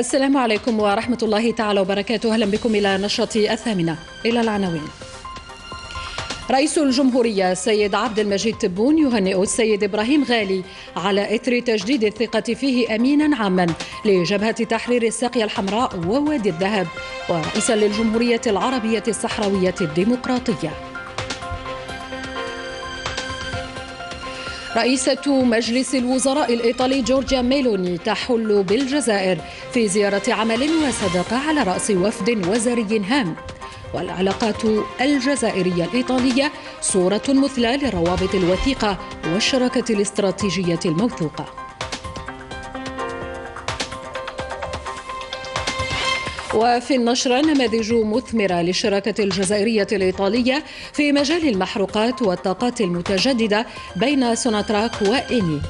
السلام عليكم ورحمة الله تعالى وبركاته. أهلا بكم إلى نشرة الثامنة إلى العناوين. رئيس الجمهورية السيد عبد المجيد تبون يهنئ السيد إبراهيم غالي على إثر تجديد الثقة فيه أمينا عاما لجبهة تحرير الساقية الحمراء ووادي الذهب ورئيسا للجمهورية العربية الصحراوية الديمقراطية. رئيسة مجلس الوزراء الإيطالي جورجيا ميلوني تحل بالجزائر في زيارة عمل وصداقة على رأس وفد وزاري هام. والعلاقات الجزائرية الإيطالية صورة مثلى للروابط الوثيقة والشراكة الاستراتيجية الموثوقة. وفي النشرة نماذج مثمرة للشراكة الجزائرية الإيطالية في مجال المحروقات والطاقات المتجددة بين سوناتراك وإني.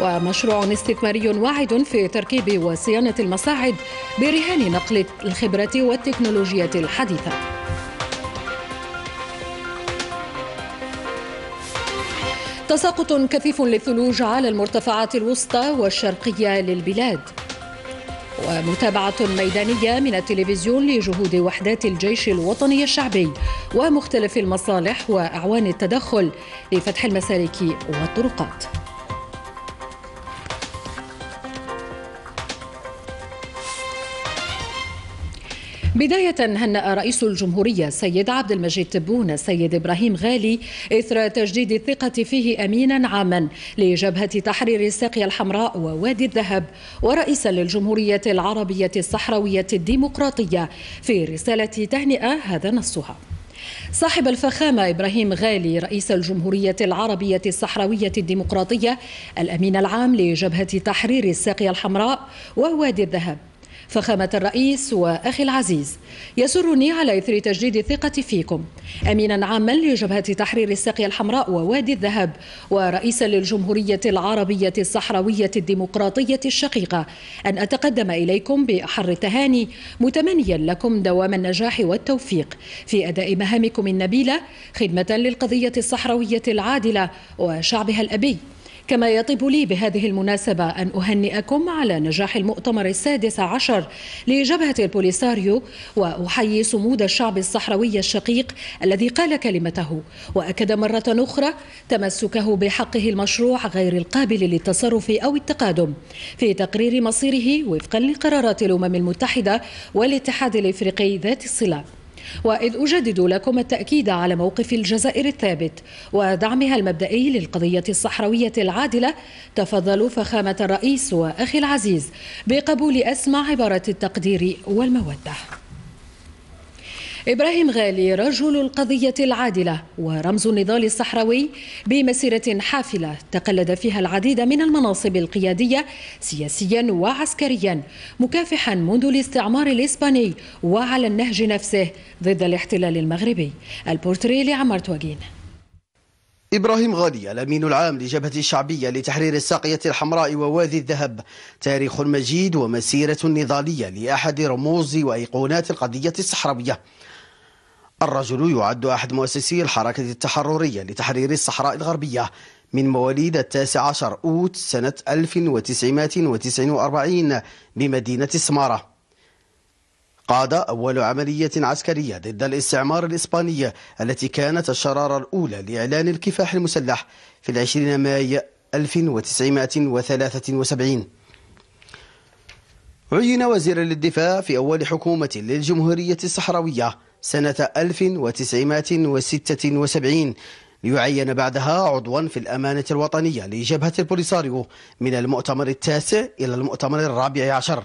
ومشروع استثماري واعد في تركيب وصيانة المصاعد برهان نقل الخبرة والتكنولوجيا الحديثة. تساقط كثيف للثلوج على المرتفعات الوسطى والشرقية للبلاد. ومتابعة ميدانية من التلفزيون لجهود وحدات الجيش الوطني الشعبي ومختلف المصالح وأعوان التدخل لفتح المسالك والطرقات. بداية هنأ رئيس الجمهورية السيد عبد المجيد تبون السيد إبراهيم غالي إثر تجديد الثقة فيه أمينا عاما لجبهة تحرير الساقية الحمراء ووادي الذهب ورئيسا للجمهورية العربية الصحراوية الديمقراطية في رسالة تهنئة هذا نصها. صاحب الفخامة إبراهيم غالي رئيس الجمهورية العربية الصحراوية الديمقراطية الأمين العام لجبهة تحرير الساقية الحمراء ووادي الذهب. فخامة الرئيس وأخي العزيز يسرني على إثر تجديد الثقة فيكم. أمينا عاما لجبهة تحرير الساقية الحمراء ووادي الذهب ورئيسا للجمهورية العربية الصحراوية الديمقراطية الشقيقة. أن أتقدم إليكم بأحر التهاني متمنيا لكم دوام النجاح والتوفيق. في أداء مهامكم النبيلة خدمة للقضية الصحراوية العادلة وشعبها الأبي. كما يطيب لي بهذه المناسبة أن أهنئكم على نجاح المؤتمر السادس عشر لجبهة البوليساريو وأحيي صمود الشعب الصحراوي الشقيق الذي قال كلمته. وأكد مرة أخرى تمسكه بحقه المشروع غير القابل للتصرف أو التقادم. في تقرير مصيره وفقا لقرارات الأمم المتحدة والاتحاد الإفريقي ذات الصلة. وإذ أجدد لكم التأكيد على موقف الجزائر الثابت ودعمها المبدئي للقضية الصحراوية العادلة تفضلوا فخامة الرئيس وأخي العزيز بقبول أسمى عبارة التقدير والمودة. إبراهيم غالي رجل القضية العادلة ورمز النضال الصحراوي بمسيرة حافلة تقلد فيها العديد من المناصب القيادية سياسيا وعسكريا مكافحا منذ الاستعمار الإسباني وعلى النهج نفسه ضد الاحتلال المغربي. البورتري لعمر توجين إبراهيم غالي الأمين العام لجبهة الشعبية لتحرير الساقية الحمراء ووادي الذهب تاريخ مجيد ومسيرة نضالية لأحد رموز وأيقونات القضية الصحراوية. الرجل يعد أحد مؤسسي الحركة التحررية لتحرير الصحراء الغربية من مواليد التاسع عشر أوت سنة 1949 بمدينة سمارة. قاد أول عملية عسكرية ضد الاستعمار الإسباني التي كانت الشرارة الأولى لإعلان الكفاح المسلح في العشرين ماي 1973 عين وزيرا للدفاع في أول حكومة للجمهورية الصحراوية سنة 1976 ليعين بعدها عضوا في الأمانة الوطنية لجبهة البوليساريو من المؤتمر التاسع إلى المؤتمر الرابع عشر.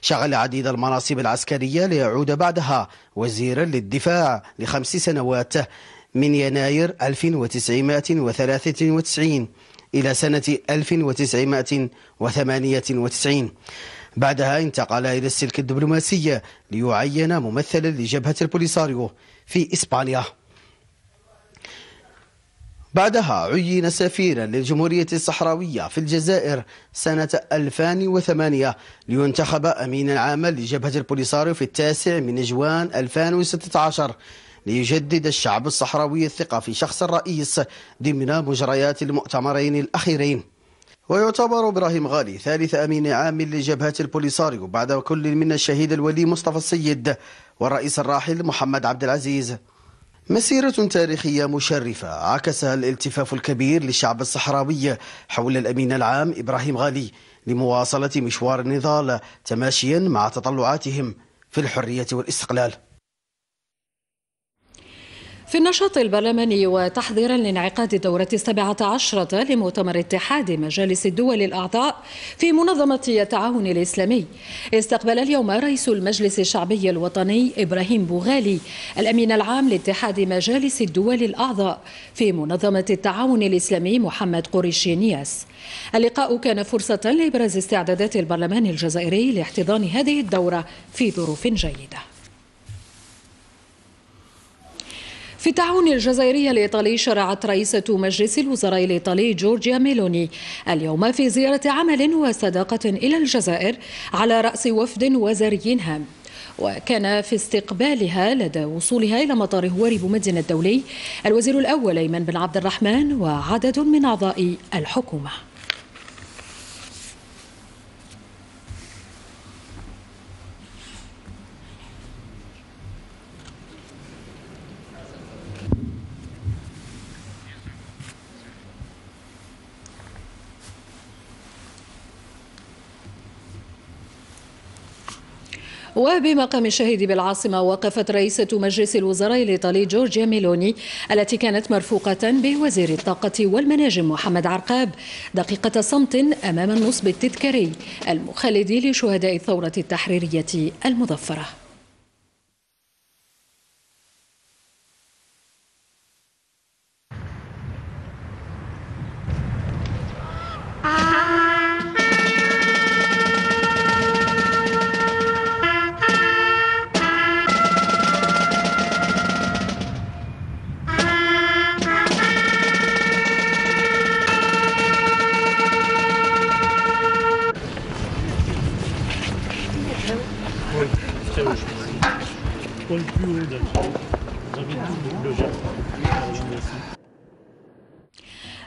شغل عديد المناصب العسكرية ليعود بعدها وزيرا للدفاع لخمس سنوات من يناير 1993 إلى سنة 1998 بعدها انتقل إلى السلك الدبلوماسي ليعين ممثلا لجبهة البوليساريو في إسبانيا. بعدها عين سفيرا للجمهورية الصحراوية في الجزائر سنة 2008 لينتخب أمينا عاما لجبهة البوليساريو في التاسع من جوان 2016 ليجدد الشعب الصحراوي الثقة في شخص الرئيس ضمن مجريات المؤتمرين الأخيرين. ويعتبر إبراهيم غالي ثالث أمين عام لجبهة البوليساريو بعد كل من الشهيد الولي مصطفى السيد والرئيس الراحل محمد عبد العزيز. مسيرة تاريخية مشرفة عكسها الالتفاف الكبير للشعب الصحراوي حول الأمين العام إبراهيم غالي لمواصلة مشوار النضال تماشيا مع تطلعاتهم في الحرية والإستقلال. في النشاط البرلماني وتحضيرا لانعقاد الدورة السابعة عشرة لمؤتمر اتحاد مجالس الدول الأعضاء في منظمة التعاون الإسلامي استقبل اليوم رئيس المجلس الشعبي الوطني إبراهيم بوغالي الأمين العام لاتحاد مجالس الدول الأعضاء في منظمة التعاون الإسلامي محمد قريشي نياس. اللقاء كان فرصة لإبراز استعدادات البرلمان الجزائري لاحتضان هذه الدورة في ظروف جيدة. في التعاون الجزائري الإيطالي شرعت رئيسة مجلس الوزراء الإيطالي جورجيا ميلوني اليوم في زيارة عمل وصداقة إلى الجزائر على رأس وفد وزاري هام. وكان في استقبالها لدى وصولها إلى مطار هواري بومدين الدولي الوزير الأول أيمن بن عبد الرحمن وعدد من أعضاء الحكومة. وبمقام الشهيد بالعاصمة وقفت رئيسة مجلس الوزراء الإيطالي جورجيا ميلوني التي كانت مرفوقة بوزير الطاقة والمناجم محمد عرقاب. دقيقة صمت أمام النصب التذكاري المخلد لشهداء الثورة التحريرية المظفرة.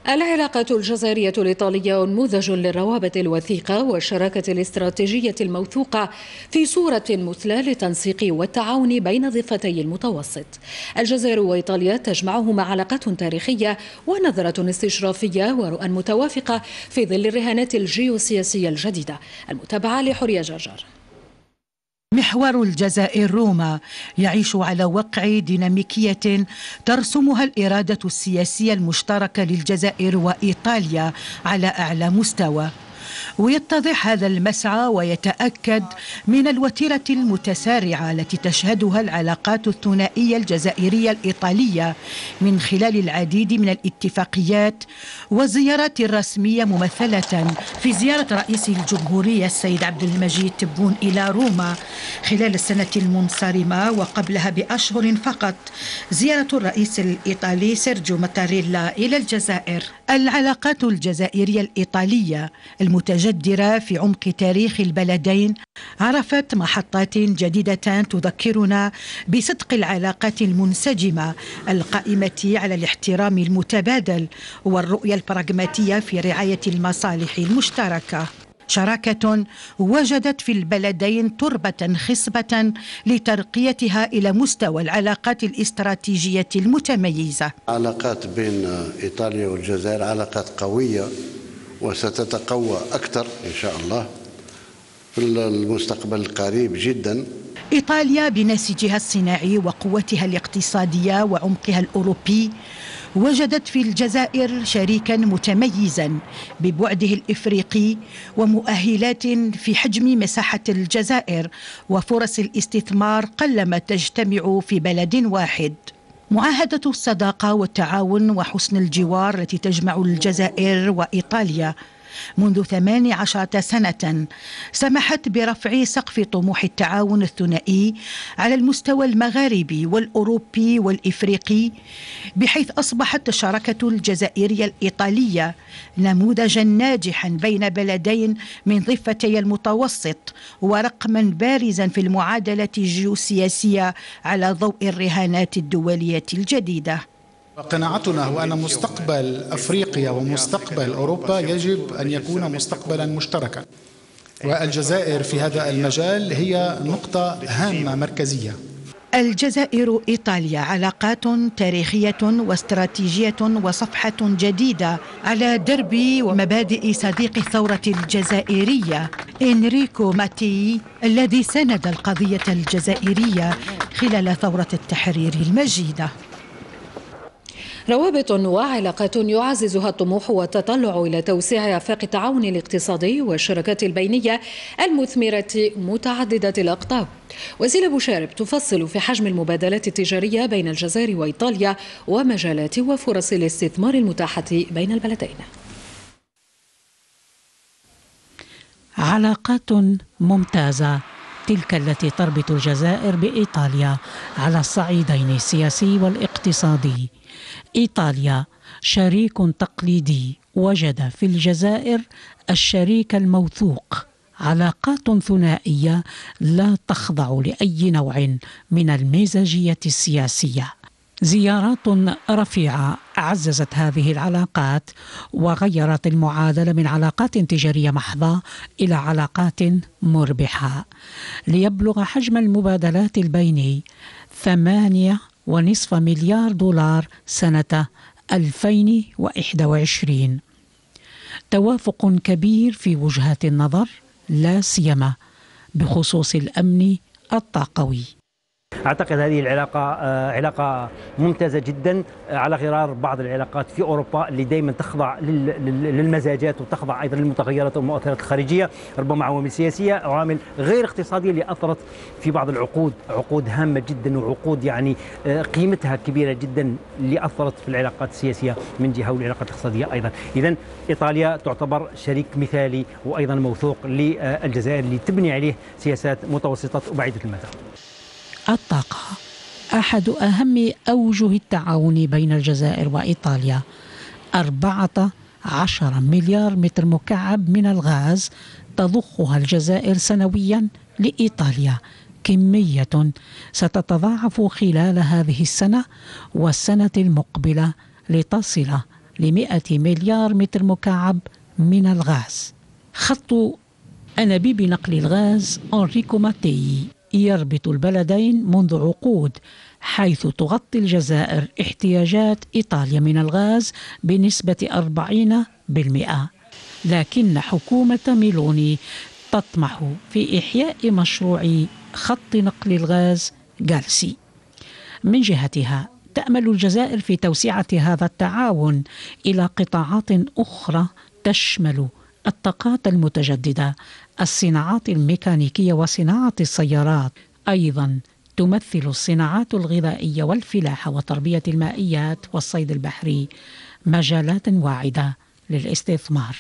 العلاقة الجزائرية الإيطالية نموذج للروابط الوثيقة والشراكة الاستراتيجية الموثوقة في صورة مثلى للتنسيق والتعاون بين ضفتي المتوسط. الجزائر وإيطاليا تجمعهما علاقات تاريخية ونظرة استشرافية ورؤى متوافقة في ظل الرهانات الجيوسياسية الجديدة. المتابعة لحرية جرجر. محور الجزائر روما يعيش على وقع ديناميكية ترسمها الإرادة السياسية المشتركة للجزائر وإيطاليا على أعلى مستوى. ويتضح هذا المسعى ويتأكد من الوتيرة المتسارعة التي تشهدها العلاقات الثنائية الجزائرية الإيطالية من خلال العديد من الاتفاقيات والزيارات الرسمية ممثلة في زيارة رئيس الجمهورية السيد عبد المجيد تبون إلى روما خلال السنة المنصرمة وقبلها بأشهر فقط. زيارة الرئيس الإيطالي سيرجيو ماتاريلا إلى الجزائر. العلاقات الجزائرية الإيطالية المتجدرة في عمق تاريخ البلدين عرفت محطات جديدة تذكرنا بصدق العلاقات المنسجمة القائمة على الاحترام المتبادل والرؤية البراغماتية في رعاية المصالح المشتركة. شراكة وجدت في البلدين تربة خصبة لترقيتها إلى مستوى العلاقات الاستراتيجية المتميزة. علاقات بين إيطاليا والجزائر علاقات قوية. وستتقوى أكثر إن شاء الله في المستقبل القريب جدا. إيطاليا بنسيجها الصناعي وقوتها الاقتصادية وعمقها الأوروبي وجدت في الجزائر شريكا متميزا ببعده الإفريقي ومؤهلات في حجم مساحة الجزائر وفرص الاستثمار قلما تجتمع في بلد واحد. معاهدة الصداقة والتعاون وحسن الجوار التي تجمع الجزائر وإيطاليا. منذ 18 سنة سمحت برفع سقف طموح التعاون الثنائي على المستوى المغاربي والأوروبي والإفريقي بحيث أصبحت الشراكة الجزائرية الإيطالية نموذجا ناجحا بين بلدين من ضفتي المتوسط ورقما بارزا في المعادلة الجيوسياسية على ضوء الرهانات الدولية الجديدة. قناعتنا هو أن مستقبل أفريقيا ومستقبل أوروبا يجب أن يكون مستقبلا مشتركا. والجزائر في هذا المجال هي نقطة هامة مركزية. الجزائر إيطاليا علاقات تاريخية واستراتيجية وصفحة جديدة على درب ومبادئ صديق الثورة الجزائرية. إنريكو ماتي الذي ساند القضية الجزائرية خلال ثورة التحرير المجيدة. روابط وعلاقات يعززها الطموح والتطلع إلى توسيع آفاق التعاون الاقتصادي والشراكات البينية المثمرة متعددة الأقطاب. وزيلة بوشارب تفصل في حجم المبادلات التجارية بين الجزائر وإيطاليا ومجالات وفرص الاستثمار المتاحة بين البلدين. علاقات ممتازة تلك التي تربط الجزائر بإيطاليا على الصعيدين السياسي والاقتصادي. إيطاليا شريك تقليدي وجد في الجزائر الشريك الموثوق علاقات ثنائية لا تخضع لأي نوع من المزاجية السياسية. زيارات رفيعة عززت هذه العلاقات وغيرت المعادلة من علاقات تجارية محضة إلى علاقات مربحة. ليبلغ حجم المبادلات البيني ثمانية ونصف مليار دولار سنة 2021 توافق كبير في وجهات النظر لا سيما بخصوص الأمن الطاقوي. أعتقد هذه العلاقة آه، علاقة ممتازة جدا آه، على غرار بعض العلاقات في أوروبا اللي دائما تخضع للمزاجات وتخضع أيضا للمتغيرات والمؤثرات الخارجية ربما عوامل سياسية عوامل غير اقتصادية اللي أثرت في بعض العقود عقود هامة جدا وعقود يعني آه، قيمتها كبيرة جدا اللي أثرت في العلاقات السياسية من جهة والعلاقات الاقتصادية أيضا. اذا إيطاليا تعتبر شريك مثالي وأيضا موثوق للجزائر اللي تبني عليه سياسات متوسطة وبعيدة المدى. الطاقة. أحد أهم أوجه التعاون بين الجزائر وإيطاليا. أربعة عشر مليار متر مكعب من الغاز تضخها الجزائر سنويا لإيطاليا. كمية ستتضاعف خلال هذه السنة والسنة المقبلة لتصل لمئة مليار متر مكعب من الغاز. خط أنابيب نقل الغاز أنريكو ماتي. يربط البلدين منذ عقود حيث تغطي الجزائر احتياجات إيطاليا من الغاز بنسبة 40% لكن حكومة ميلوني تطمح في إحياء مشروع خط نقل الغاز جالسي. من جهتها تأمل الجزائر في توسعة هذا التعاون إلى قطاعات أخرى تشمل الطاقات المتجددة الصناعات الميكانيكية وصناعة السيارات. أيضا تمثل الصناعات الغذائية والفلاحة وتربية المائيات والصيد البحري مجالات واعدة للاستثمار.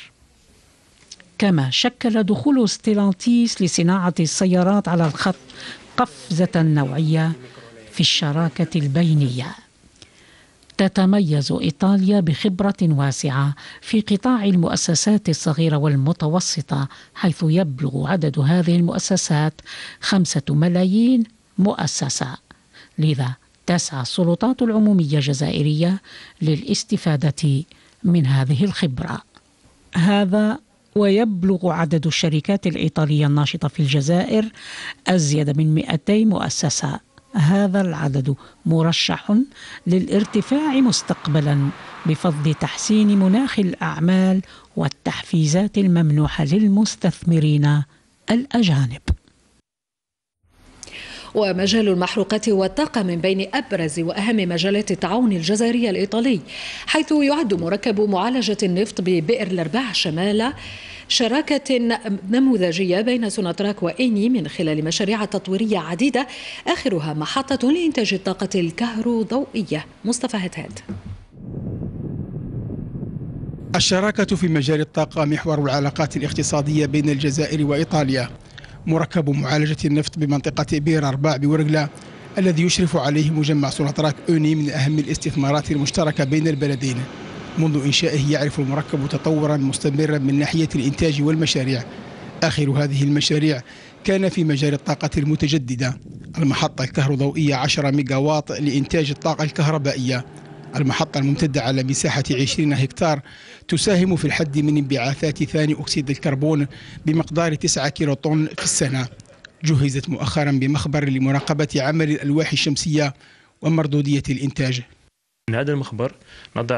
كما شكل دخول ستيلانتيس لصناعة السيارات على الخط قفزة نوعية في الشراكة البينية. تتميز إيطاليا بخبرة واسعة في قطاع المؤسسات الصغيرة والمتوسطة حيث يبلغ عدد هذه المؤسسات خمسة ملايين مؤسسة. لذا تسعى السلطات العمومية الجزائرية للاستفادة من هذه الخبرة. هذا ويبلغ عدد الشركات الإيطالية الناشطة في الجزائر أزيد من 200 مؤسسة. هذا العدد مرشح للارتفاع مستقبلا بفضل تحسين مناخ الأعمال والتحفيزات الممنوحة للمستثمرين الأجانب. ومجال المحروقات والطاقة من بين أبرز وأهم مجالات التعاون الجزائري الإيطالي حيث يعد مركب معالجة النفط ببئر الأرباع شمال شراكة نموذجية بين سوناتراك وإيني من خلال مشاريع تطويرية عديدة آخرها محطة لإنتاج الطاقة الكهروضوئية. مصطفى هتاد الشراكة في مجال الطاقة محور العلاقات الاقتصادية بين الجزائر وإيطاليا. مركب معالجة النفط بمنطقة بير أرباع بورغلا الذي يشرف عليه مجمع سوناتراك أوني من أهم الاستثمارات المشتركة بين البلدين. منذ إنشائه يعرف المركب تطورا مستمرا من ناحية الإنتاج والمشاريع. آخر هذه المشاريع كان في مجال الطاقة المتجددة. المحطة الكهروضوئية 10 ميجاوات لإنتاج الطاقة الكهربائية. المحطة الممتدة على مساحة 20 هكتار تساهم في الحد من انبعاثات ثاني أكسيد الكربون بمقدار 9 كيلو طن في السنة. جهزت مؤخرا بمخبر لمراقبة عمل الألواح الشمسية ومردودية الإنتاج. من هذا المخبر نضع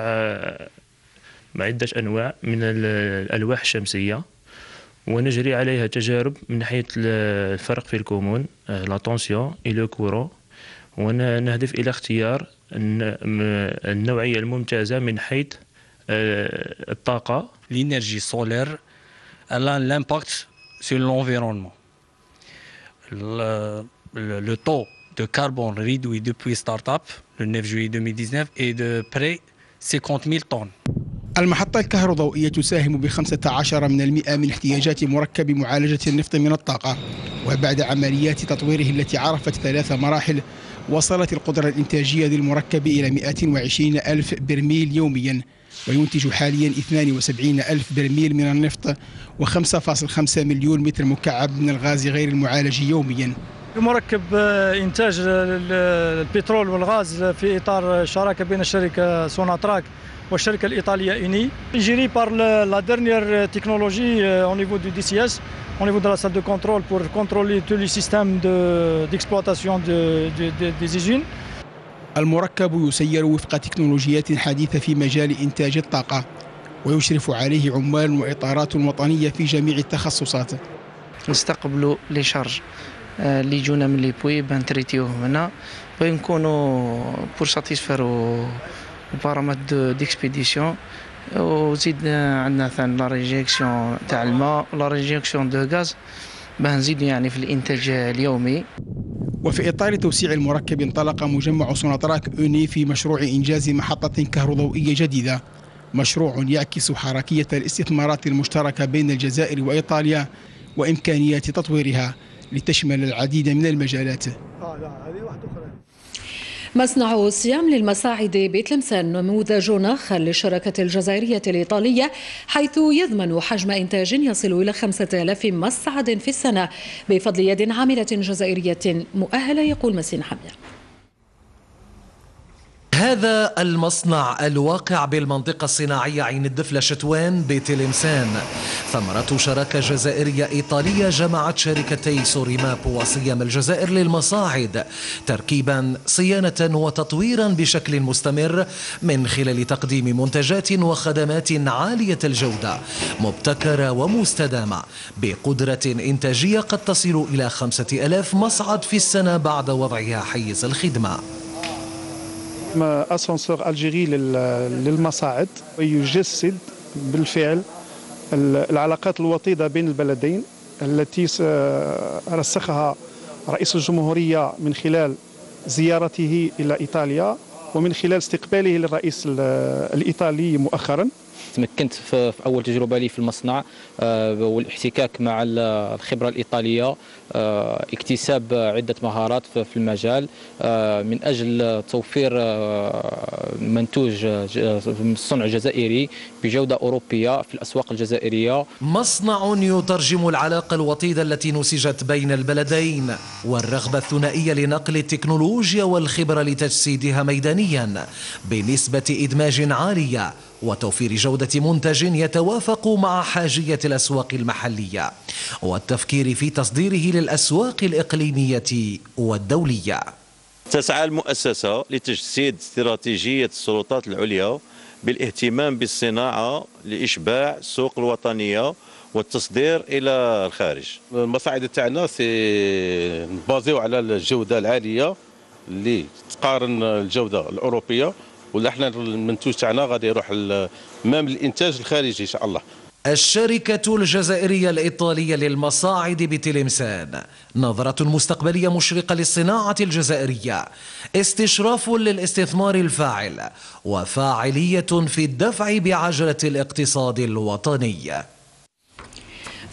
عدة أنواع من الألواح الشمسية ونجري عليها تجارب من حيث الفرق في الكمون لا تونسيون اي لو كورون ونهدف إلى اختيار النوعية الممتازة من حيث elle a l'impact sur l'environnement. Le, le, le taux de carbone réduit depuis start-up le 9 juillet 2019 est de près 50 000 tonnes. المحطة الكهروضوئية تساهم ب 15 من المئة من احتياجات مركب معالجة النفط من الطاقة. وبعد عمليات تطويره التي عرفت ثلاث مراحل وصلت القدرة الإنتاجية للمركب إلى 120 ألف برميل يوميا وينتج حاليا 72 ألف برميل من النفط و5.5 مليون متر مكعب من الغاز غير المعالج يوميا. مركب إنتاج البترول والغاز في إطار شراكة بين الشركة سوناتراك والشركة الإيطالية إني. Géré par la dernière technologie au niveau du DCS au niveau de la salle de contrôle pour contrôler tous les systèmes d'exploitation de, de, de, des usines. المركب يسير وفق تكنولوجيات حديثة في مجال إنتاج الطاقة ويشرف عليه عمال وإطارات وطنية في جميع التخصصات. نستقبلوا les charges اللي يجونا من les puits بنتريتيوهم هنا. ويكونوا pour satisfaire aux paramètres d'expédition وزيد عندنا ثاني la réinjection تاع الماء و la réinjection du gaz. باه نزيد يعني في الإنتاج اليومي. وفي إطار توسيع المركب انطلق مجمع سوناتراك إيني في مشروع إنجاز محطة كهروضوئية جديدة. مشروع يعكس حركية الاستثمارات المشتركة بين الجزائر وإيطاليا وإمكانيات تطويرها. لتشمل العديد من المجالات. مصنع الصيام للمصاعد بتلمسان نموذج آخر للشراكة الجزائرية الإيطالية حيث يضمن حجم إنتاج يصل إلى خمسة آلاف مصعد في السنة بفضل يد عاملة جزائرية مؤهلة يقول مسين حمية. هذا المصنع الواقع بالمنطقة الصناعية عين الدفلة شتوان بتلمسان ثمرة شراكة جزائرية إيطالية جمعت شركتي سوريماب وصيام الجزائر للمصاعد تركيبا صيانة وتطويرا بشكل مستمر من خلال تقديم منتجات وخدمات عالية الجودة مبتكرة ومستدامة بقدرة إنتاجية قد تصل إلى خمسة ألاف مصعد في السنة بعد وضعها حيز الخدمة. أسانسور ألجيري للمصاعد ويجسد بالفعل العلاقات الوطيدة بين البلدين التي رسخها رئيس الجمهورية من خلال زيارته إلى إيطاليا ومن خلال استقباله للرئيس الإيطالي مؤخرا. تمكنت في أول تجربة لي في المصنع والاحتكاك مع الخبرة الإيطالية اكتساب عدة مهارات في المجال من أجل توفير منتوج صنع جزائري بجودة أوروبية في الأسواق الجزائرية. مصنع يترجم العلاقة الوطيدة التي نسجت بين البلدين والرغبة الثنائية لنقل التكنولوجيا والخبرة لتجسيدها ميدانيا بنسبة إدماج عالية وتوفير جودة منتج يتوافق مع حاجية الأسواق المحلية والتفكير في تصديره للأسواق الإقليمية والدولية. تسعى المؤسسة لتجسيد استراتيجية السلطات العليا بالاهتمام بالصناعة لإشباع السوق الوطنية والتصدير إلى الخارج. المصاعد تاعنا c'est basé على الجودة العالية اللي تقارن الجودة الأوروبية ولا إحنا المنتوج تاعنا غادي يروح même الانتاج الخارجي إن شاء الله. الشركة الجزائرية الإيطالية للمصاعد بتلمسان. نظرة مستقبلية مشرقة للصناعة الجزائرية. استشراف للاستثمار الفاعل. وفاعلية في الدفع بعجلة الاقتصاد الوطني.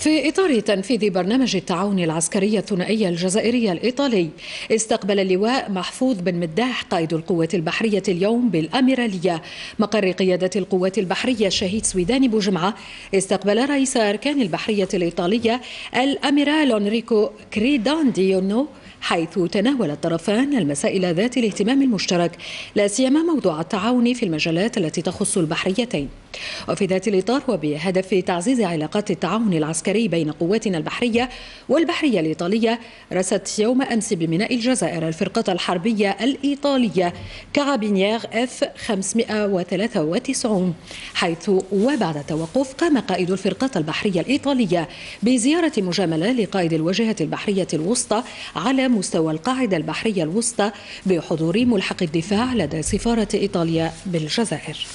في إطار تنفيذ برنامج التعاون العسكري الثنائي الجزائري الإيطالي استقبل اللواء محفوظ بن مداح قائد القوات البحرية اليوم بالأميرالية. مقر قيادة القوات البحرية الشهيد سويداني بوجمعة استقبل رئيس أركان البحرية الإيطالية الأميرال أنريكو كريدانديونو حيث تناول الطرفان المسائل ذات الاهتمام المشترك لا سيما موضوع التعاون في المجالات التي تخص البحريتين. وفي ذات الإطار وبهدف تعزيز علاقات التعاون العسكري بين قواتنا البحرية والبحرية الإيطالية رست يوم أمس بميناء الجزائر الفرقاطة الحربية الإيطالية كارابينيير اف 593 حيث وبعد توقف قام قائد الفرقاطة البحرية الإيطالية بزيارة مجاملة لقائد الواجهة البحرية الوسطى على مستوى القاعدة البحرية الوسطى بحضور ملحق الدفاع لدى سفارة إيطاليا بالجزائر.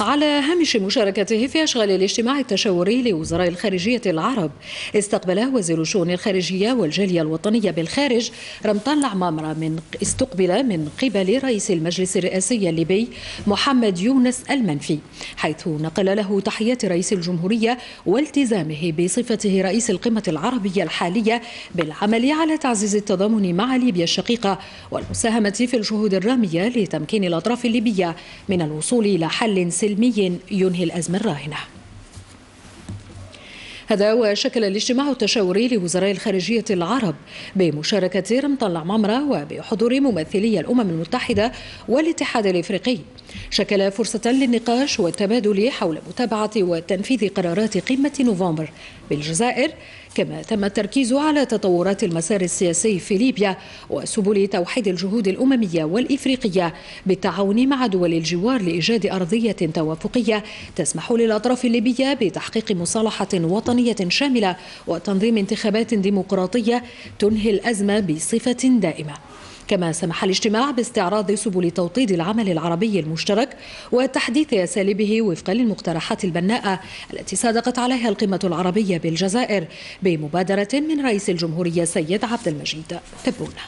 على هامش مشاركته في أشغال الاجتماع التشاوري لوزراء الخارجية العرب. استقبل وزير الشؤون الخارجية والجالية الوطنية بالخارج رمضان العمامرة من استقبل من قبل رئيس المجلس الرئاسي الليبي محمد يونس المنفي حيث نقل له تحيات رئيس الجمهورية والتزامه بصفته رئيس القمة العربية الحالية بالعمل على تعزيز التضامن مع ليبيا الشقيقة والمساهمة في الجهود الرامية لتمكين الأطراف الليبية من الوصول إلى حل سلمي ينهي الأزمة الراهنة. هذا وشكل الاجتماع التشاوري لوزراء الخارجية العرب بمشاركة رمضان العمامرة وبحضور ممثلي الأمم المتحدة والاتحاد الإفريقي. شكل فرصة للنقاش والتبادل حول متابعة وتنفيذ قرارات قمة نوفمبر بالجزائر كما تم التركيز على تطورات المسار السياسي في ليبيا وسبل توحيد الجهود الأممية والإفريقية بالتعاون مع دول الجوار لإيجاد أرضية توافقية تسمح للأطراف الليبية بتحقيق مصالحة وطنية شاملة وتنظيم انتخابات ديمقراطية تنهي الأزمة بصفة دائمة. كما سمح الاجتماع باستعراض سبل توطيد العمل العربي المشترك وتحديث أساليبه وفقا للمقترحات البناءة التي صادقت عليها القمة العربية بالجزائر بمبادرة من رئيس الجمهورية سيد عبد المجيد تبونه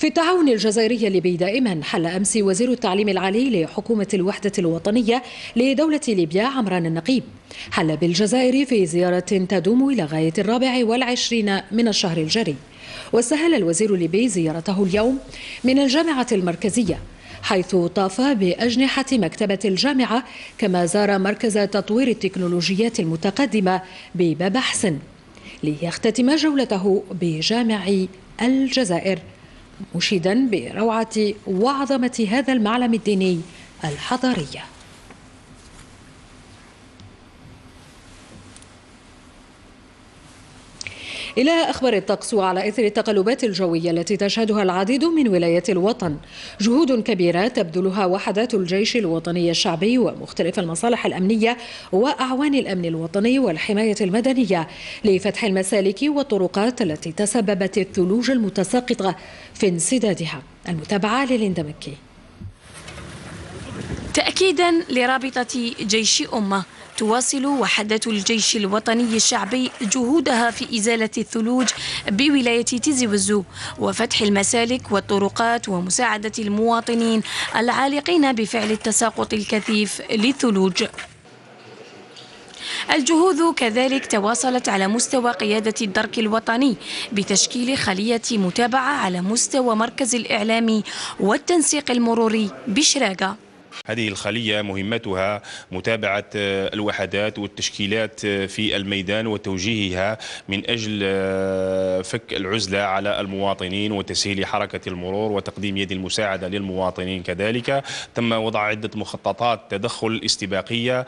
في التعاون الجزائري الليبي دائما حل أمس وزير التعليم العالي لحكومة الوحدة الوطنية لدولة ليبيا عمران النقيب. حل بالجزائر في زيارة تدوم إلى غاية الرابع والعشرين من الشهر الجاري. وسهل الوزير الليبي زيارته اليوم من الجامعة المركزية حيث طاف بأجنحة مكتبة الجامعة كما زار مركز تطوير التكنولوجيات المتقدمة بباب حسن ليختتم جولته بجامع الجزائر مشيدا بروعة وعظمة هذا المعلم الديني الحضارية إلى أخبار الطقس وعلى إثر التقلبات الجوية التي تشهدها العديد من ولايات الوطن. جهود كبيرة تبذلها وحدات الجيش الوطني الشعبي ومختلف المصالح الأمنية وأعوان الأمن الوطني والحماية المدنية لفتح المسالك والطرقات التي تسببت الثلوج المتساقطة في انسدادها. المتابعة لليندا تأكيدا لرابطة جيش أمة. تواصل وحدة الجيش الوطني الشعبي جهودها في إزالة الثلوج بولاية تيزي وزو وفتح المسالك والطرقات ومساعدة المواطنين العالقين بفعل التساقط الكثيف للثلوج. الجهود كذلك تواصلت على مستوى قيادة الدرك الوطني بتشكيل خلية متابعة على مستوى مركز الإعلام والتنسيق المروري بشراقة. هذه الخلية مهمتها متابعة آه، الوحدات والتشكيلات آه، في الميدان وتوجيهها من أجل آه، فك العزلة على المواطنين وتسهيل حركة المرور وتقديم يد المساعدة للمواطنين كذلك. تم وضع عدة مخططات تدخل استباقية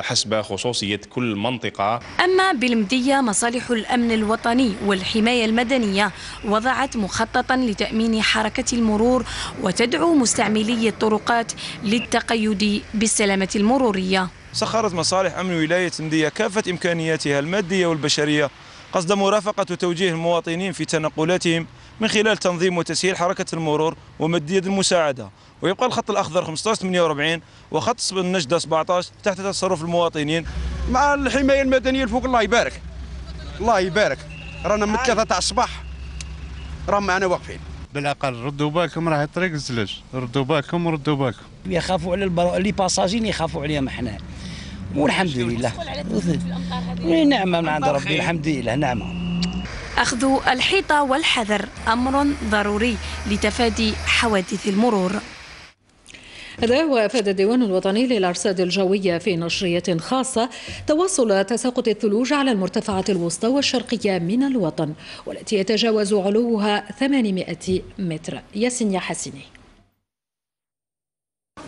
حسب خصوصية كل منطقة. أما بالمدية مصالح الأمن الوطني والحماية المدنية وضعت مخططا لتأمين حركة المرور وتدعو مستعملي الطرقات للتقيد بالسلامة المرورية. سخرت مصالح أمن ولاية مدية كافة إمكانياتها المادية والبشرية. قصد مرافقة وتوجيه المواطنين في تنقلاتهم من خلال تنظيم وتسهيل حركة المرور ومد يد المساعدة. ويبقى الخط الأخضر 1548 وخط النجدة 17 تحت تصرف المواطنين. مع الحماية المدنية الفوق الله يبارك. الله يبارك. رانا من ثلاثة تاع الصباح. راهم معنا واقفين. بالاقل ردوا بالكم راه الطريق الزلج ردوا بالكم وردوا بالكم. يخافوا على البر... اللي باساجين يخافوا عليهم إحنا والحمد لله. نعمه من عند ربي. الحمد لله نعمه أخذ الحيطة والحذر أمر ضروري لتفادي حوادث المرور. هذا وأفاد الديوان الوطني للأرصاد الجوية في نشرية خاصة تواصل تساقط الثلوج على المرتفعات الوسطى والشرقية من الوطن والتي يتجاوز علوها 800 متر. ياسين يا حسيني.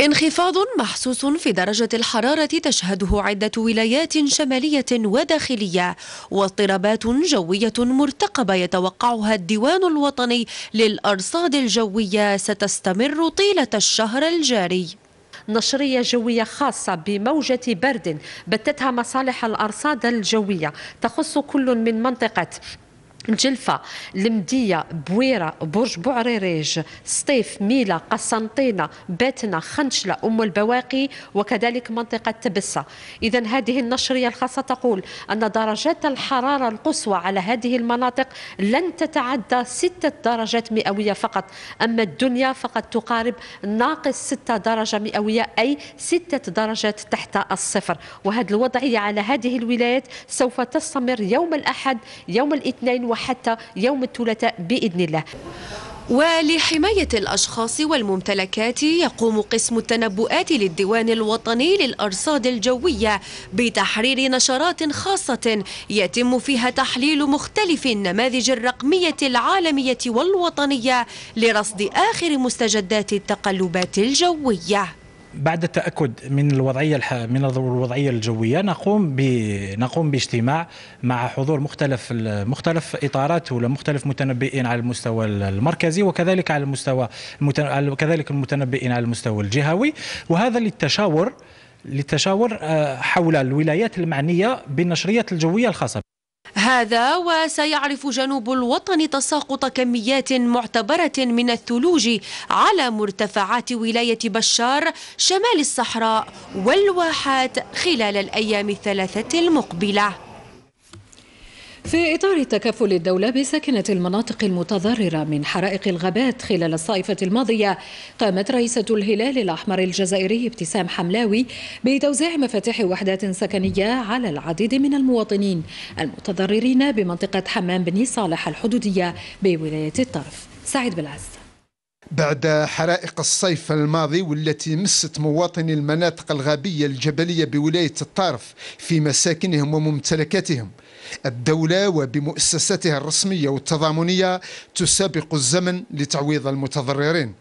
انخفاض محسوس في درجة الحرارة تشهده عدة ولايات شمالية وداخلية واضطرابات جوية مرتقبة يتوقعها الديوان الوطني للأرصاد الجوية ستستمر طيلة الشهر الجاري. نشرية جوية خاصة بموجة برد بتتها مصالح الأرصاد الجوية تخص كل من منطقة جلفة المدية بويرة برج بوعريريج سطيف ميلا قسنطينة باتنا خنشلة أم البواقي وكذلك منطقة تبسة. إذا هذه النشرية الخاصة تقول أن درجات الحرارة القصوى على هذه المناطق لن تتعدى ستة درجات مئوية فقط. أما الدنيا فقد تقارب ناقص ستة درجة مئوية أي ستة درجات تحت الصفر. وهذه الوضعية على هذه الولايات سوف تستمر يوم الأحد يوم الاثنين وحتى يوم الثلاثاء بإذن الله. ولحماية الأشخاص والممتلكات يقوم قسم التنبؤات للديوان الوطني للأرصاد الجوية بتحرير نشرات خاصة يتم فيها تحليل مختلف النماذج الرقمية العالمية والوطنية لرصد آخر مستجدات التقلبات الجوية. بعد التأكد من الوضعية من الوضعية الجوية نقوم نقوم باجتماع مع حضور مختلف مختلف إطارات ولا مختلف متنبئين على المستوى المركزي وكذلك على المستوى كذلك المتنبئين على المستوى الجهوي. وهذا للتشاور للتشاور حول الولايات المعنية بالنشريات الجوية الخاصة. هذا وسيعرف جنوب الوطن تساقط كميات معتبرة من الثلوج على مرتفعات ولاية بشار شمال الصحراء والواحات خلال الأيام الثلاثة المقبلة. في إطار تكفل الدولة بسكنة المناطق المتضررة من حرائق الغابات خلال الصيفة الماضية قامت رئيسة الهلال الأحمر الجزائري ابتسام حملاوي بتوزيع مفاتيح وحدات سكنية على العديد من المواطنين المتضررين بمنطقة حمام بني صالح الحدودية بولاية الطرف. سعيد بالعز بعد حرائق الصيف الماضي والتي مست مواطني المناطق الغابية الجبلية بولاية الطرف في مساكنهم وممتلكاتهم الدولة وبمؤسساتها الرسمية والتضامنية تسابق الزمن لتعويض المتضررين.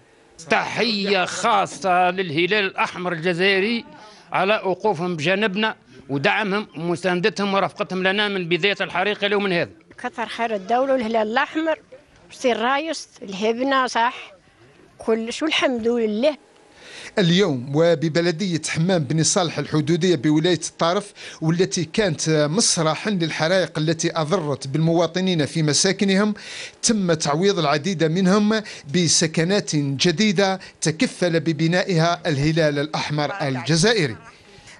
تحية خاصة للهلال الأحمر الجزائري على وقوفهم بجانبنا ودعمهم ومساندتهم ورفقتهم لنا من بداية الحريق اليوم من هذا. كثر خير الدولة والهلال الأحمر سي الرايس الهبنة صح؟ كل شو الحمد لله. اليوم وببلدية حمام بن صالح الحدودية بولاية الطارف والتي كانت مسرحا للحرائق التي أضرت بالمواطنين في مساكنهم تم تعويض العديد منهم بسكنات جديدة تكفل ببنائها الهلال الأحمر الجزائري.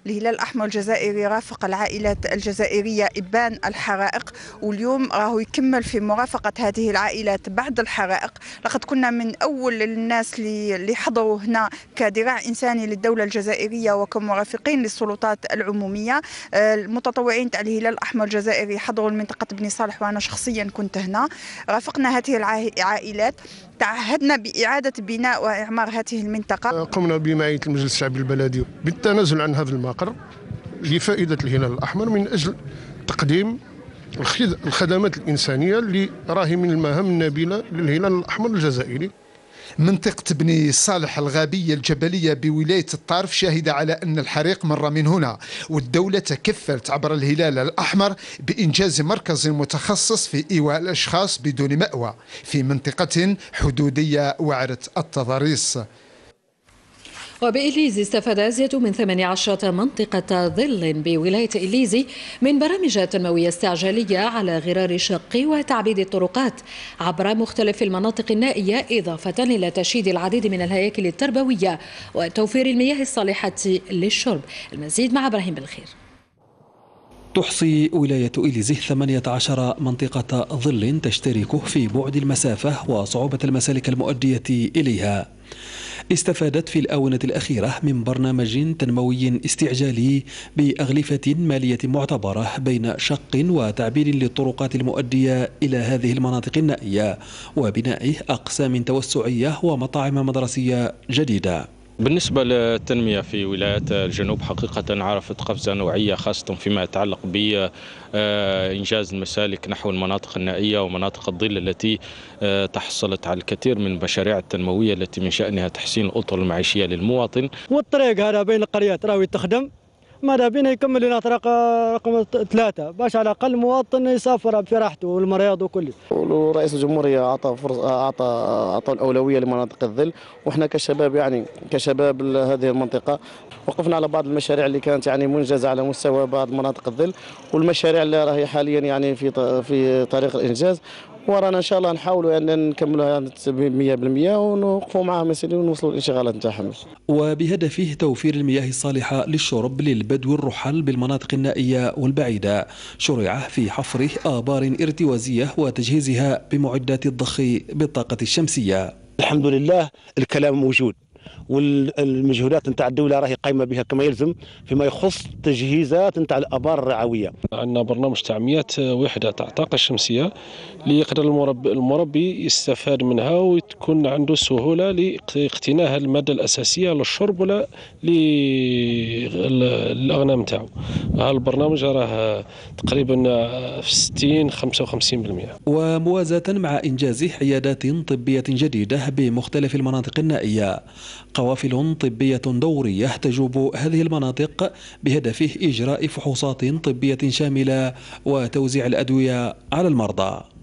الهلال الأحمر الجزائري رافق العائلات الجزائرية إبان الحرائق واليوم راهو يكمل في مرافقة هذه العائلات بعد الحرائق. لقد كنا من أول الناس اللي حضروا هنا كذراع إنساني للدولة الجزائرية وكمرافقين للسلطات العمومية. المتطوعين تاع الهلال الأحمر الجزائري حضروا المنطقة بني صالح وأنا شخصيا كنت هنا. رافقنا هذه العائلات تعهدنا بإعادة بناء وإعمار هذه المنطقة. قمنا بمعية المجلس الشعبي البلدي بالتنازل عن هذا المقر لفائدة الهلال الأحمر من أجل تقديم الخدمات الإنسانية اللي راهي من المهام النبيلة للهلال الأحمر الجزائري. منطقة بني صالح الغابية الجبلية بولاية الطارف شاهدة على أن الحريق مر من هنا والدولة تكفلت عبر الهلال الأحمر بإنجاز مركز متخصص في إيواء الأشخاص بدون مأوى في منطقة حدودية وعرة التضاريس. وبإليزي استفاد أزيد من 18 منطقة ظل بولاية إليزي من برامج تنموية استعجالية على غرار شق وتعبيد الطرقات عبر مختلف المناطق النائية إضافة إلى تشييد العديد من الهياكل التربوية وتوفير المياه الصالحة للشرب. المزيد مع إبراهيم بالخير. تحصي ولاية إليزيه 18 منطقة ظل تشترك في بعد المسافة وصعوبة المسالك المؤدية إليها. استفادت في الآونة الأخيرة من برنامج تنموي استعجالي بأغلفة مالية معتبرة بين شق وتعبير للطرقات المؤدية إلى هذه المناطق النائية وبناء أقسام توسعية ومطاعم مدرسية جديدة. بالنسبة للتنمية في ولاية الجنوب حقيقة عرفت قفزة نوعية خاصة فيما يتعلق بإنجاز المسالك نحو المناطق النائية ومناطق الظل التي آه، تحصلت على الكثير من المشاريع التنموية التي من شأنها تحسين الأطر المعيشية للمواطن. والطريق هذا بين القريات راهي تخدم ماذا بينا يكمل لنا طريق رقم ثلاثة؟ باش على الأقل المواطن يسافر في راحته والمريض وكل. ورئيس الجمهورية أعطى فرصة أعطى أعطى الأولوية لمناطق الظل وإحنا كشباب يعني كشباب هذه المنطقة وقفنا على بعض المشاريع اللي كانت يعني منجزة على مستوى بعض مناطق الظل والمشاريع اللي راهي حاليا يعني في في طريق الإنجاز ورانا إن شاء الله نحاولوا أن نكملوها 100% ونوقفوا معها مسؤولين ونوصلوا الانشغالات نتاعهم. وبهدف توفير المياه الصالحة للشرب للبدو الرحل بالمناطق النائية والبعيدة شرع في حفر آبار ارتوازية وتجهيزها بمعدات الضخ بالطاقة الشمسية. الحمد لله الكلام موجود. والمجهودات نتاع الدولة راهي قايمة بها كما يلزم فيما يخص تجهيزات نتاع الأبار الرعوية. عندنا برنامج تاع 100 وحدة تاع الطاقه الشمسية اللي يقدر المربي, المربي يستفاد منها وتكون عنده سهولة لاقتناء المادة الأساسية للشرب ولا للاغنام نتاعو. هذا البرنامج راه تقريبا في 60 55%. وموازاة مع إنجاز عيادات طبية جديدة بمختلف المناطق النائية قوافل طبية دورية تجوب هذه المناطق بهدف إجراء فحوصات طبية شاملة وتوزيع الأدوية على المرضى.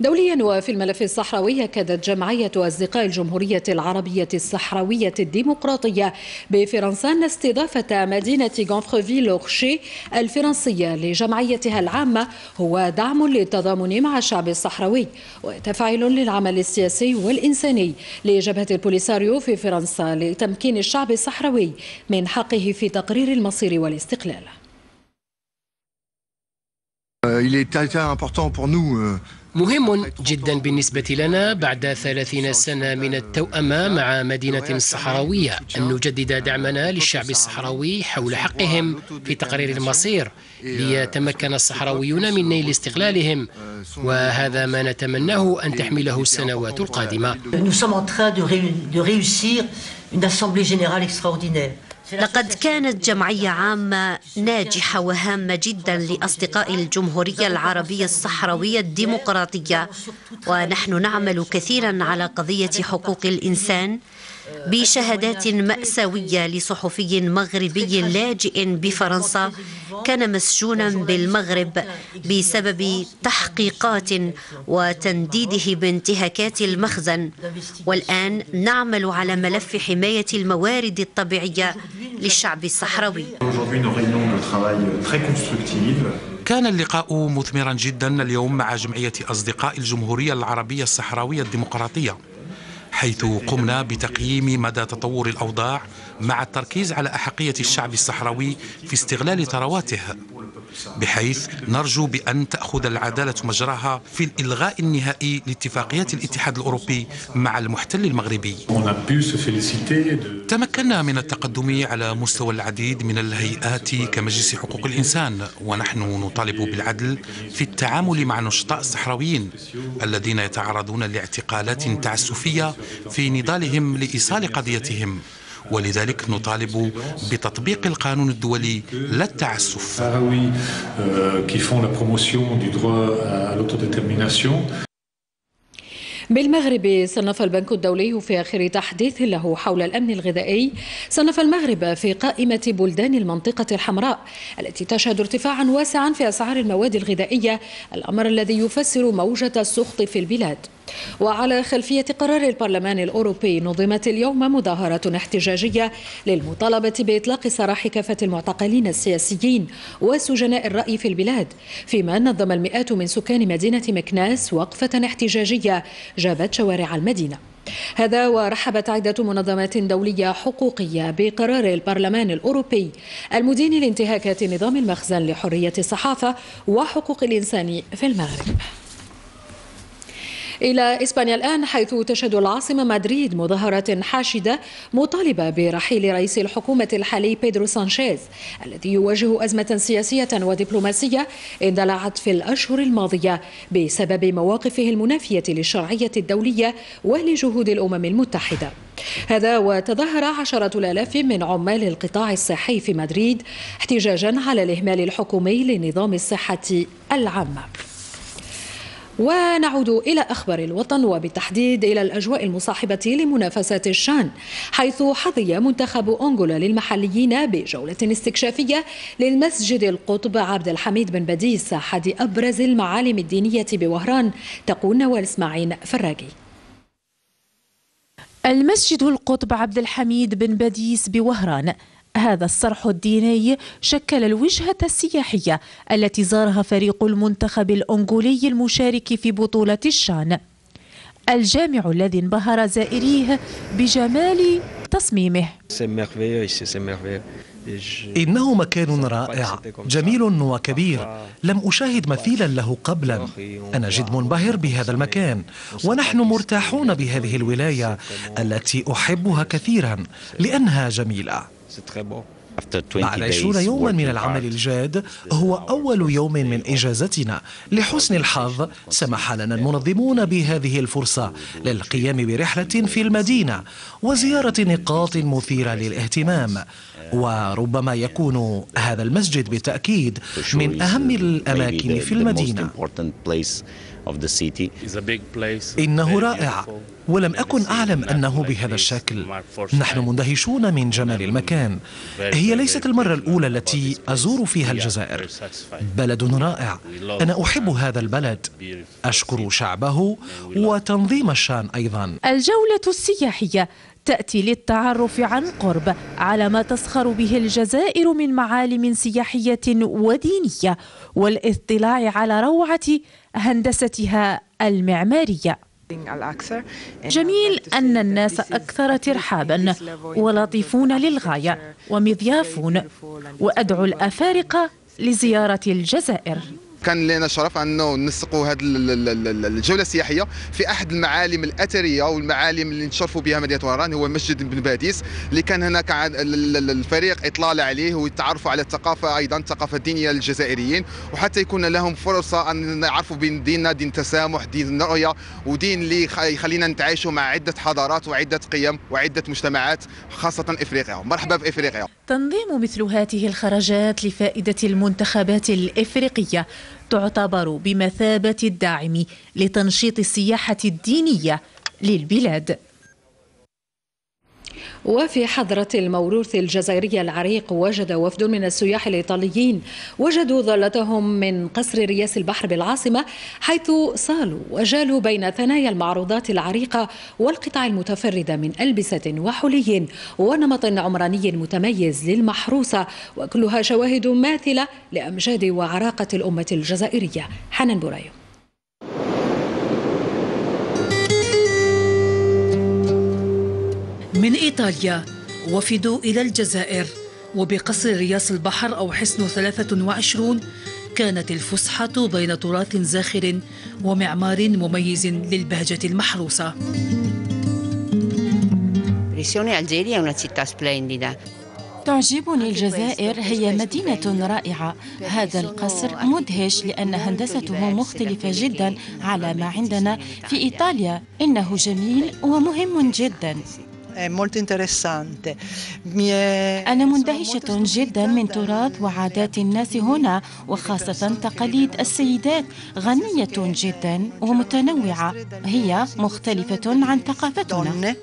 دوليا وفي الملف الصحراوي أكدت جمعية أصدقاء الجمهورية العربية الصحراوية الديمقراطية بفرنسا أن استضافة مدينة غونفرفيل أورشي الفرنسية لجمعيتها العامة هو دعم للتضامن مع الشعب الصحراوي وتفعيل للعمل السياسي والإنساني لجبهة البوليساريو في فرنسا لتمكين الشعب الصحراوي من حقه في تقرير المصير والاستقلال. Il est important pour nous مهم جدا بالنسبة لنا بعد ثلاثين سنة من التوأمة مع مدينة صحراوية أن نجدد دعمنا للشعب الصحراوي حول حقهم في تقرير المصير ليتمكن الصحراويون من نيل استقلالهم وهذا ما نتمناه أن تحمله السنوات القادمة. لقد كانت جمعية عامة ناجحة وهامة جدا لأصدقاء الجمهورية العربية الصحراوية الديمقراطية. ونحن نعمل كثيرا على قضية حقوق الإنسان بشهادات مأساوية لصحفي مغربي لاجئ بفرنسا كان مسجونا بالمغرب بسبب تحقيقات وتنديده بانتهاكات المخزن. والآن نعمل على ملف حماية الموارد الطبيعية للشعب الصحراوي كان اللقاء مثمرا جدا اليوم مع جمعية أصدقاء الجمهورية العربية الصحراوية الديمقراطية حيث قمنا بتقييم مدى تطور الأوضاع مع التركيز على أحقية الشعب الصحراوي في استغلال ثرواته. بحيث نرجو بأن تأخذ العدالة مجراها في الإلغاء النهائي لاتفاقيات الاتحاد الأوروبي مع المحتل المغربي. تمكنا من التقدم على مستوى العديد من الهيئات كمجلس حقوق الإنسان ونحن نطالب بالعدل في التعامل مع النشطاء الصحراويين الذين يتعرضون لاعتقالات تعسفية في نضالهم لإيصال قضيتهم. ولذلك نطالب بتطبيق القانون الدولي لا التعسف. بالمغرب صنف البنك الدولي في آخر تحديث له حول الأمن الغذائي صنف المغرب في قائمة بلدان المنطقة الحمراء التي تشهد ارتفاعا واسعا في أسعار المواد الغذائية الأمر الذي يفسر موجة السخط في البلاد. وعلى خلفية قرار البرلمان الأوروبي نظمت اليوم مظاهرة احتجاجية للمطالبة بإطلاق سراح كافة المعتقلين السياسيين وسجناء الرأي في البلاد فيما نظم المئات من سكان مدينة مكناس وقفة احتجاجية جابت شوارع المدينة. هذا ورحبت عدة منظمات دولية حقوقية بقرار البرلمان الأوروبي المدين لانتهاكات نظام المخزن لحرية الصحافة وحقوق الإنسان في المغرب. إلى إسبانيا الآن حيث تشهد العاصمة مدريد مظاهرات حاشدة مطالبة برحيل رئيس الحكومة الحالي بيدرو سانشيز الذي يواجه أزمة سياسية ودبلوماسية اندلعت في الأشهر الماضية بسبب مواقفه المنافية للشرعية الدولية ولجهود الأمم المتحدة. هذا وتظاهر عشرة الآلاف من عمال القطاع الصحي في مدريد احتجاجا على الإهمال الحكومي لنظام الصحة العامة ونعود إلى أخبار الوطن وبالتحديد إلى الأجواء المصاحبة لمنافسات الشان حيث حظي منتخب أنغولا للمحليين بجولة استكشافية للمسجد القطب عبد الحميد بن بديس أحد أبرز المعالم الدينية بوهران تقول نوال إسماعيل فراجي المسجد القطب عبد الحميد بن بديس بوهران هذا الصرح الديني شكل الوجهة السياحية التي زارها فريق المنتخب الأنغولي المشارك في بطولة الشان. الجامع الذي انبهر زائريه بجمال تصميمه. إنه مكان رائع جميل وكبير. لم أشاهد مثيلا له قبلا. أنا جد منبهر بهذا المكان. ونحن مرتاحون بهذه الولاية التي أحبها كثيرا لأنها جميلة. بعد عشرون يوما من العمل الجاد هو أول يوم من إجازتنا. لحسن الحظ سمح لنا المنظمون بهذه الفرصة للقيام برحلة في المدينة وزيارة نقاط مثيرة للاهتمام. وربما يكون هذا المسجد بالتأكيد من أهم الأماكن في المدينة. إنه رائع. ولم أكن أعلم أنه بهذا الشكل. نحن مندهشون من جمال المكان. هي ليست المرة الأولى التي أزور فيها الجزائر. بلد رائع. أنا أحب هذا البلد. أشكر شعبه وتنظيم الشان أيضا. الجولة السياحية. تأتي للتعرف عن قرب على ما تسخر به الجزائر من معالم سياحية ودينية والاطلاع على روعة هندستها المعمارية. جميل أن الناس أكثر ترحابا ولطيفون للغاية ومضيافون وأدعو الأفارقة لزيارة الجزائر. كان لنا شرف أنه نسقوا هذه الجولة السياحية في أحد المعالم الأثرية والمعالم اللي نشرفوا بها مدينة وهران هو مسجد بن باديس اللي كان هناك الفريق إطلال عليه ويتعرفوا على الثقافة أيضا الثقافة الدينية للجزائريين وحتى يكون لهم فرصة أن نعرفوا بين ديننا دين تسامح دين رؤية ودين اللي يخلينا نتعايشوا مع عدة حضارات وعدة قيم وعدة مجتمعات خاصة إفريقيا. مرحبا بإفريقيا. تنظيم مثل هذه الخرجات لفائدة المنتخبات الإفريقية. تعتبر بمثابة الداعم لتنشيط السياحة الدينية للبلاد. وفي حضرة الموروث الجزائري العريق وجد وفد من السياح الإيطاليين وجدوا ظلتهم من قصر رياس البحر بالعاصمة حيث صالوا وجالوا بين ثنايا المعروضات العريقة والقطع المتفردة من ألبسة وحلي ونمط عمراني متميز للمحروسة وكلها شواهد ماثلة لأمجاد وعراقة الأمة الجزائرية. حنان بورايو. من إيطاليا وفدوا إلى الجزائر وبقصر رياس البحر أو حصن 23 كانت الفسحة بين تراث زاخر ومعمار مميز للبهجة المحروسة. تعجبني الجزائر هي مدينة رائعة. هذا القصر مدهش لأن هندسته مختلفة جدا على ما عندنا في إيطاليا. إنه جميل ومهم جدا. أنا مندهشة جدا من تراث وعادات الناس هنا وخاصة تقاليد السيدات. غنية جدا ومتنوعة هي مختلفة عن ثقافتنا.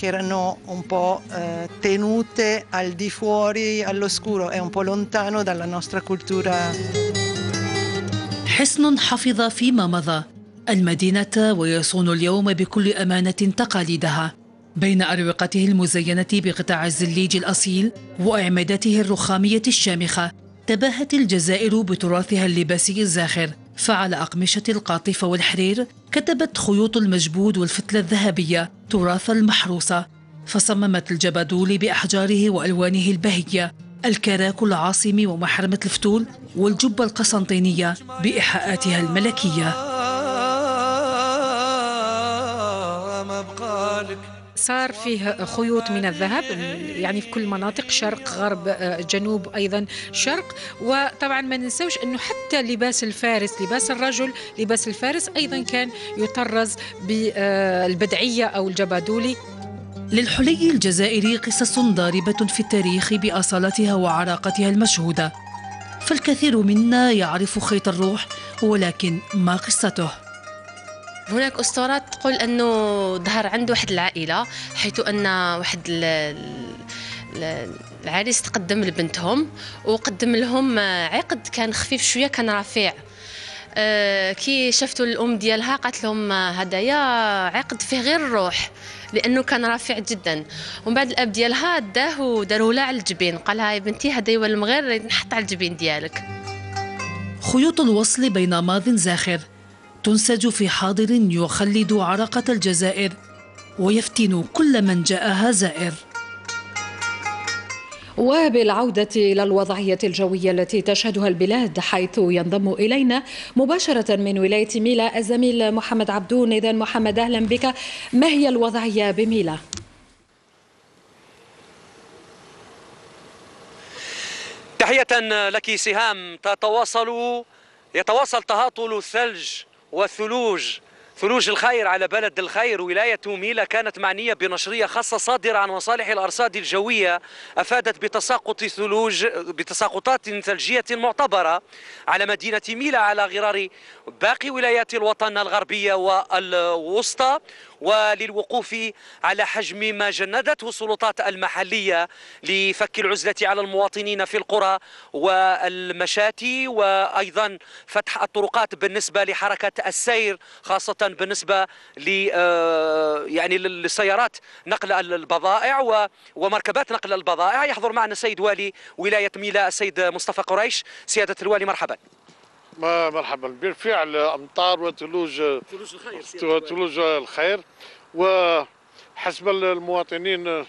Che erano un po' eh, tenute al di fuori, all'oscuro e un po' lontano dalla nostra cultura. حصن حفظ فيما مضى. المدينة ويصون اليوم بكل أمانة تقاليدها. بين أروقته المزينة بقطع الزليج الأصيل وأعمدته الرخامية الشامخة تباهت الجزائر بتراثها اللباسي الزاخر. فعلى أقمشة القاطفة والحرير كتبت خيوط المجبود والفتلة الذهبية تراث المحروسة. فصممت الجبدول بأحجاره وألوانه البهية الكراك العاصم ومحرمة الفتول والجبة القسنطينية بإيحاءاتها الملكية. صار فيه خيوط من الذهب يعني في كل مناطق شرق غرب آه، جنوب أيضا شرق. وطبعا ما ننسوش إنه حتى لباس الفارس لباس الرجل لباس الفارس أيضا كان يطرز بالبدعية أو الجبادولي. للحلي الجزائري قصص ضاربة في التاريخ بأصالتها وعراقتها المشهودة فالكثير منا يعرف خيط الروح ولكن ما قصته؟ هناك أسطورات تقول أنه ظهر عنده واحد العائلة حيث أن واحد العريس تقدم لبنتهم وقدم لهم عقد كان خفيف شوية كان رفيع. أه كي شفتوا الأم ديالها قالت لهم هدايا عقد فيه غير الروح لأنه كان رفيع جدا. ومن بعد الأب ديالها داه وداروا على الجبين قالها يا بنتي هذا يولم غير نحط على الجبين ديالك. خيوط الوصل بين ماض زاخر. تنسج في حاضر يخلد عراقة الجزائر ويفتن كل من جاءها زائر. وبالعودة إلى الوضعية الجوية التي تشهدها البلاد حيث ينضم إلينا مباشرة من ولاية ميلا الزميل محمد عبدون إذا محمد أهلا بك. ما هي الوضعية بميلا؟ تحية لك سهام تتواصل يتواصل تهاطل الثلج. والثلوج ثلوج الخير على بلد الخير. ولاية ميلا كانت معنية بنشرية خاصة صادرة عن مصالح الأرصاد الجوية أفادت بتساقط ثلوج بتساقطات ثلجية معتبرة على مدينة ميلا على غرار باقي ولايات الوطن الغربية والوسطى. وللوقوف على حجم ما جندته السلطات المحلية لفك العزلة على المواطنين في القرى والمشاتي وأيضا فتح الطرقات بالنسبة لحركة السير خاصة بالنسبة ل آه، يعني للسيارات نقل البضائع ومركبات نقل البضائع. يحضر معنا السيد والي ولاية ميلا السيد مصطفى قريش. سيادة الوالي مرحبا. مرحبا بالفعل أمطار وثلوج ثلوج الخير ثلوج الخير. وحسب المواطنين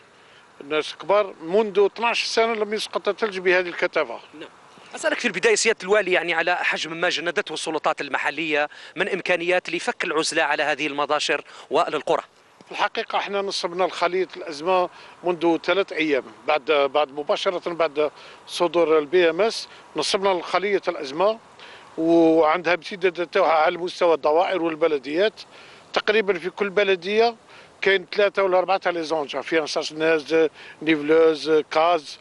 الناس كبار منذ 12 سنة لم يسقط الثلج بهذه الكثافة. نعم. أسألك في البداية سيادة الوالي يعني على حجم ما جندته السلطات المحلية من إمكانيات لفك العزلة على هذه المداشر والقرى في الحقيقة إحنا نصبنا الخلية الأزمة منذ ثلاث أيام. بعد بعد مباشرة بعد صدور ال BMS نصبنا الخلية الأزمة. وعندها امتداد تاعها على مستوى الدوائر والبلديات. تقريبا في كل بلدية كاين ثلاثة ولا أربعة تاع les engins فيها ناز niveleuse كاز.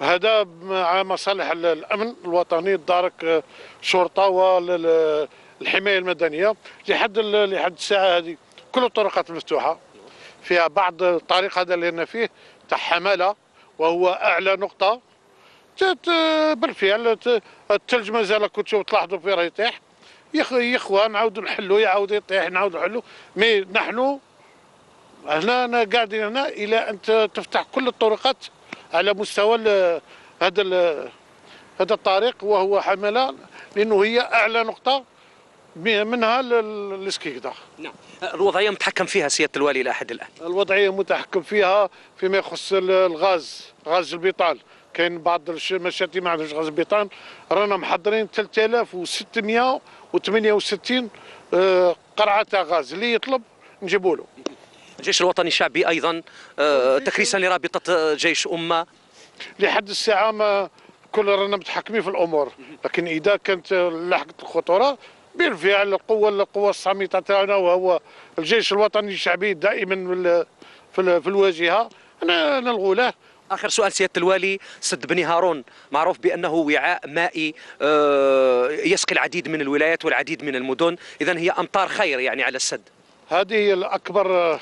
هذا مع مصالح الأمن الوطني الدرك الشرطة والحمايه المدنية. لحد لحد الساعة هذه كل الطرقات مفتوحة. فيها بعض الطريق هذا اللي فيه تاع حماله وهو أعلى نقطة. بالفعل الثلج مازال كنت تشوف تلاحظوا فيه راه يطيح. يا إخوان نعاودوا نحلوا يعاود يطيح نعاودوا نحلوا مي نحن هنا قاعدين هنا إلى أن تفتح كل الطرقات على مستوى هذا هذا الطريق وهو حملة لأنه هي أعلى نقطة منها السكيكدا نعم. الوضعية متحكم فيها سيادة الوالي إلى حد الآن. الوضعية متحكم فيها فيما يخص الغاز غاز البطال كاين بعض المشاتي ما عندهمش غاز بيطان رانا محضرين 3668 آه، قرعة تاع غاز اللي يطلب نجيبوا له. الجيش الوطني الشعبي أيضا آه، تكريسا لرابطة جيش أمة. لحد الساعة ما كل رانا متحكمين في الأمور لكن إذا كانت لحقت الخطورة بالفعل القوة القوة الصامتة تاعنا وهو الجيش الوطني الشعبي دائما في الواجهة نلغوا له. آخر سؤال سيادة الوالي سد بني هارون معروف بأنه وعاء مائي آه، يسقي العديد من الولايات والعديد من المدن. اذا هي أمطار خير يعني على السد. هذه هي الأكبر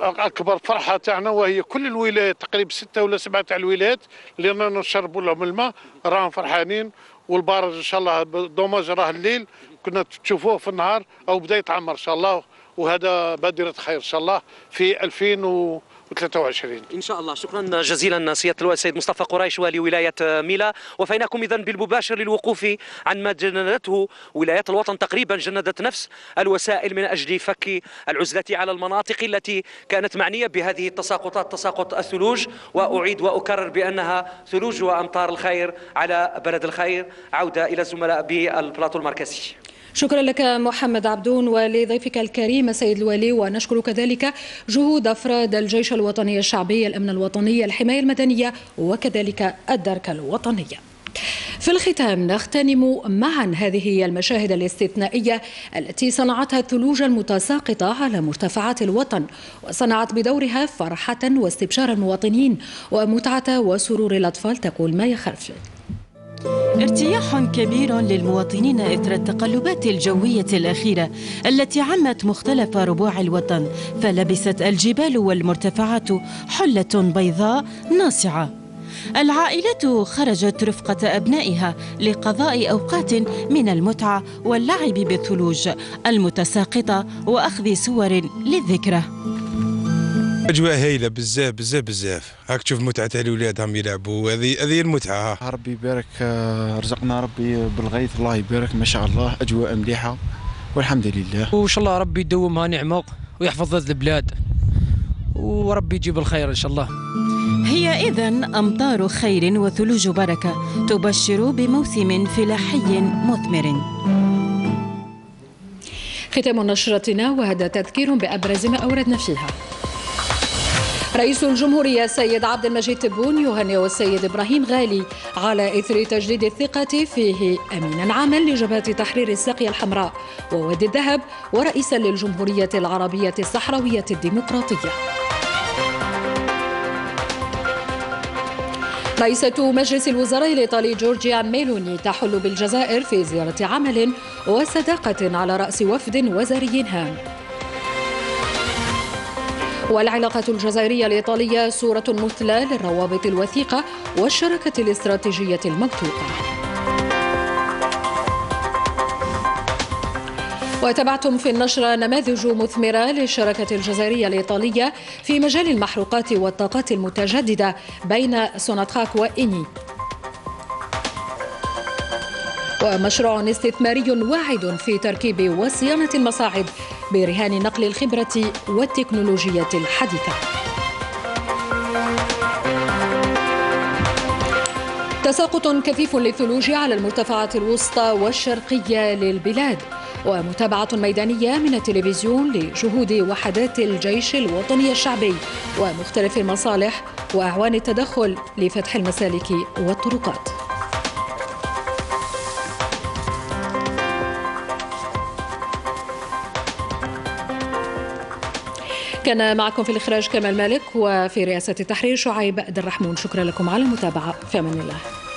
أكبر فرحة تاعنا وهي كل الولايات تقريبا ستة ولا سبعة تاع الولايات اللي نشربوا لهم الماء. راهم فرحانين والبارج إن شاء الله دوماج راه الليل. كنا تشوفوه في النهار أو بدا يتعمر إن شاء الله. وهذا بادرة خير إن شاء الله في 2000 و 23 إن شاء الله. شكرا جزيلا سيادة السيد مصطفى قريش والي ولاية ميلا. وفيناكم اذا بالمباشر للوقوف عن ما جندته ولايات الوطن تقريبا جندت نفس الوسائل من أجل فك العزلة على المناطق التي كانت معنية بهذه التساقطات تساقط الثلوج. وأعيد وأكرر بأنها ثلوج وأمطار الخير على بلد الخير. عودة إلى الزملاء بالبلاطو المركزي. شكرا لك محمد عبدون ولضيفك الكريم سيد الوالي ونشكر كذلك جهود أفراد الجيش الوطني الشعبي الأمن الوطني الحماية المدنية وكذلك الدرك الوطنية في الختام نغتنم معا هذه المشاهد الاستثنائية التي صنعتها الثلوج المتساقطة على مرتفعات الوطن وصنعت بدورها فرحة واستبشار المواطنين ومتعة وسرور الأطفال تقول مايا خلفل ارتياح كبير للمواطنين إثر التقلبات الجوية الأخيرة التي عمت مختلف ربوع الوطن فلبست الجبال والمرتفعات حلة بيضاء ناصعة. العائلة خرجت رفقة أبنائها لقضاء أوقات من المتعة واللعب بالثلوج المتساقطة وأخذ صور للذكرى. أجواء هايلة بزاف بزاف بزاف. هاك تشوف متعة الاولاد هم يلعبوا. هذه هذه المتعة ربي يبارك آه، رزقنا ربي بالغيث الله يبارك ما شاء الله. أجواء مليحة والحمد لله. وإن شاء الله ربي يدومها نعمة ويحفظ هذه البلاد. وربي يجيب الخير إن شاء الله. هي إذا أمطار خير وثلوج بركة تبشر بموسم فلاحي مثمر. ختام نشرتنا وهذا تذكير بأبرز ما أوردنا فيها رئيس الجمهورية السيد عبد المجيد تبون يهنئ السيد إبراهيم غالي على إثر تجديد الثقة فيه أمينا عاما لجبهة تحرير الساقية الحمراء ووادي الذهب ورئيسا للجمهورية العربية الصحراوية الديمقراطية. رئيسة مجلس الوزراء الإيطالي جورجيا ميلوني تحل بالجزائر في زيارة عمل وصداقة على رأس وفد وزاري هام. والعلاقة الجزائرية الإيطالية صورة مثلى للروابط الوثيقة والشراكة الاستراتيجية الموثوقة وتابعتم في النشرة نماذج مثمرة للشراكة الجزائرية الإيطالية في مجال المحروقات والطاقات المتجددة بين سوناتراك وإني. ومشروع استثماري واعد في تركيب وصيانة المصاعد برهان نقل الخبرة والتكنولوجيا الحديثة. تساقط كثيف للثلوج على المرتفعات الوسطى والشرقية للبلاد ومتابعة ميدانية من التلفزيون لجهود وحدات الجيش الوطني الشعبي ومختلف المصالح وأعوان التدخل لفتح المسالك والطرقات. كان معكم في الإخراج كمال مالك وفي رئاسة التحرير شعيب الرحمون شكرا لكم على المتابعة. في أمان الله.